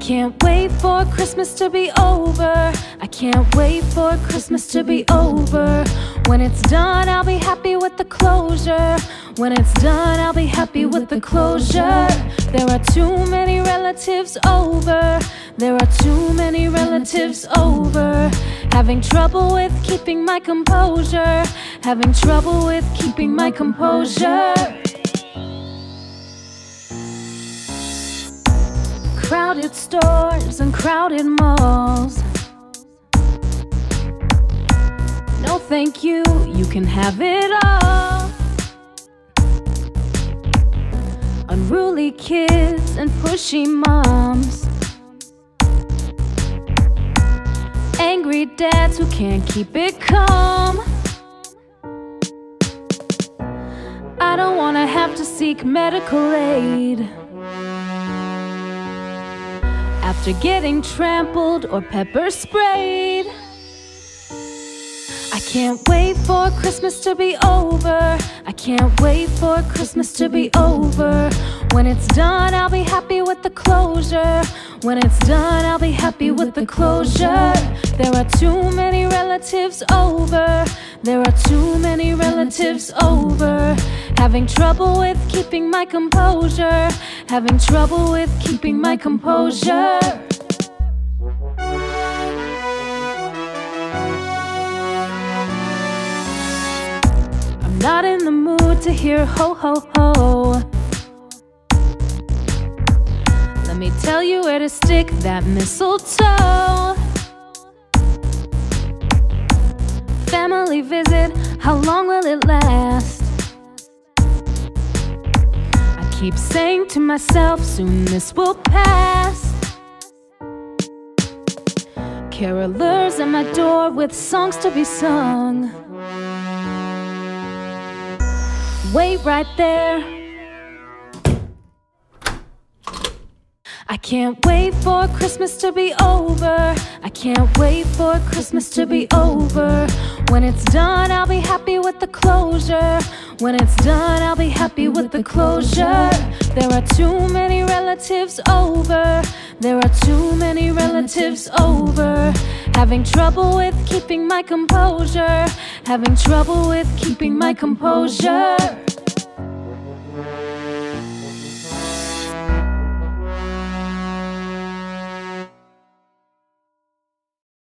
can't wait for Christmas to be over. I can't wait for Christmas to be over. When it's done, I'll be happy with the closure. When it's done, I'll be happy with the closure. There are too many relatives over. There are too many relatives over. Having trouble with keeping my composure. Having trouble with keeping my composure. Crowded stores and crowded malls. No, thank you, you can have it all. Unruly kids and pushy moms. Angry dads who can't keep it calm. I don't wanna have to seek medical aid after getting trampled or pepper sprayed. I can't wait for Christmas to be over. I can't wait for Christmas to be over. When it's done, I'll be happy with the closure. When it's done, I'll be happy with the closure. There are too many relatives over. There are too many relatives over. Having trouble with keeping my composure. Having trouble with keeping my composure. I'm not in the mood to hear ho ho ho. Let me tell you where to stick that mistletoe. Family visit, how long will it last? Keep saying to myself, soon this will pass. Carolers at my door with songs to be sung. Wait right there. I can't wait for Christmas to be over. I can't wait for Christmas to be over. When it's done, I'll be happy the closure. When it's done, I'll be happy with the closure. There are too many relatives over. There are too many relatives over. Having trouble with keeping my composure. Having trouble with keeping my composure.